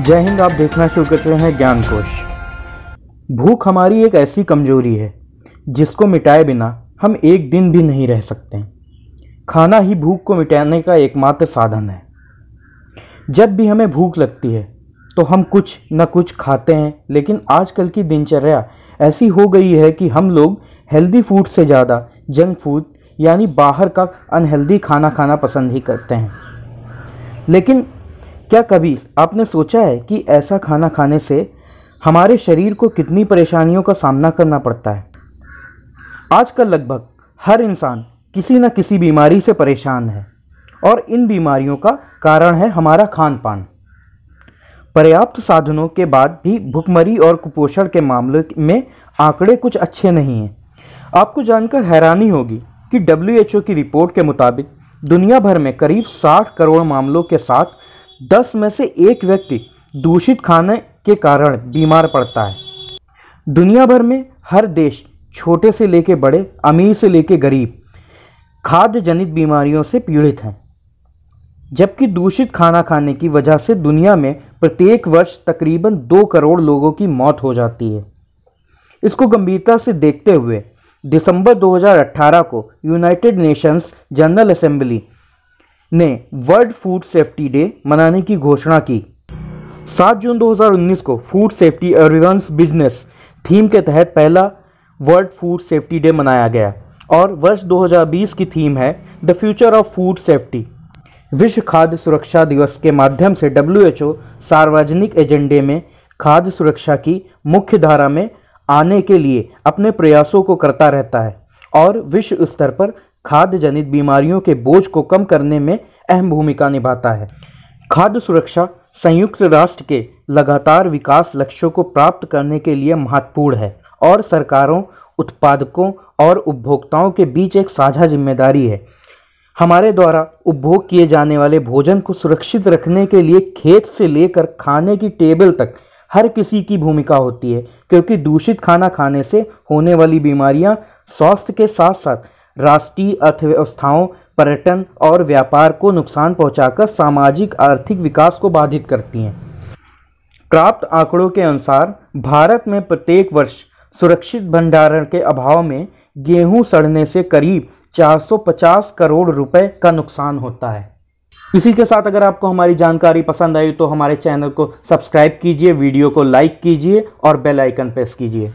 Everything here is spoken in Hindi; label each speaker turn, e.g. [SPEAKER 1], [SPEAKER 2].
[SPEAKER 1] जय हिंद, आप देखना शुरू करते हैं ज्ञान कोश भूख हमारी एक ऐसी कमज़ोरी है, जिसको मिटाए बिना हम एक दिन भी नहीं रह सकते। खाना ही भूख को मिटाने का एकमात्र साधन है। जब भी हमें भूख लगती है तो हम कुछ न कुछ खाते हैं, लेकिन आजकल की दिनचर्या ऐसी हो गई है कि हम लोग हेल्दी फ़ूड से ज़्यादा जंक फ़ूड यानी बाहर का अनहेल्दी खाना खाना पसंद ही करते हैं। लेकिन क्या कभी आपने सोचा है कि ऐसा खाना खाने से हमारे शरीर को कितनी परेशानियों का सामना करना पड़ता है? आजकल लगभग हर इंसान किसी न किसी बीमारी से परेशान है और इन बीमारियों का कारण है हमारा खान पान पर्याप्त साधनों के बाद भी भुखमरी और कुपोषण के मामले में आंकड़े कुछ अच्छे नहीं हैं। आपको जानकर हैरानी होगी कि WHO की रिपोर्ट के मुताबिक दुनिया भर में करीब 60 करोड़ मामलों के साथ दस में से एक व्यक्ति दूषित खाने के कारण बीमार पड़ता है। दुनिया भर में हर देश छोटे से लेके बड़े, अमीर से लेके गरीब खाद्य जनित बीमारियों से पीड़ित हैं। जबकि दूषित खाना खाने की वजह से दुनिया में प्रत्येक वर्ष तकरीबन दो करोड़ लोगों की मौत हो जाती है। इसको गंभीरता से देखते हुए दिसंबर 2018 को यूनाइटेड नेशंस जनरल असेंबली ने वर्ल्ड फ़ूड सेफ्टी डे मनाने की घोषणा की। 7 जून 2019 को food safety everyone's business theme के तहत पहला वर्ल्ड फ़ूड सेफ्टी डे मनाया गया और वर्ष 2020 की थीम है the future of food safety विश्व खाद्य सुरक्षा दिवस के माध्यम से डब्ल्यू सार्वजनिक एजेंडे में खाद्य सुरक्षा की मुख्य धारा में आने के लिए अपने प्रयासों को करता रहता है और विश्व स्तर पर खाद्य जनित बीमारियों के बोझ को कम करने में अहम भूमिका निभाता है। खाद्य सुरक्षा संयुक्त राष्ट्र के लगातार विकास लक्ष्यों को प्राप्त करने के लिए महत्वपूर्ण है और सरकारों, उत्पादकों और उपभोक्ताओं के बीच एक साझा ज़िम्मेदारी है। हमारे द्वारा उपभोग किए जाने वाले भोजन को सुरक्षित रखने के लिए खेत से लेकर खाने की टेबल तक हर किसी की भूमिका होती है, क्योंकि दूषित खाना खाने से होने वाली बीमारियाँ स्वास्थ्य के साथ साथ राष्ट्रीय अर्थव्यवस्थाओं, पर्यटन और व्यापार को नुकसान पहुंचाकर सामाजिक आर्थिक विकास को बाधित करती हैं। प्राप्त आंकड़ों के अनुसार, भारत में प्रत्येक वर्ष सुरक्षित भंडारण के अभाव में गेहूँ सड़ने से करीब 450 करोड़ रुपए का नुकसान होता है। इसी के साथ अगर आपको हमारी जानकारी पसंद आई तो हमारे चैनल को सब्सक्राइब कीजिए, वीडियो को लाइक कीजिए और बेल आइकन प्रेस कीजिए।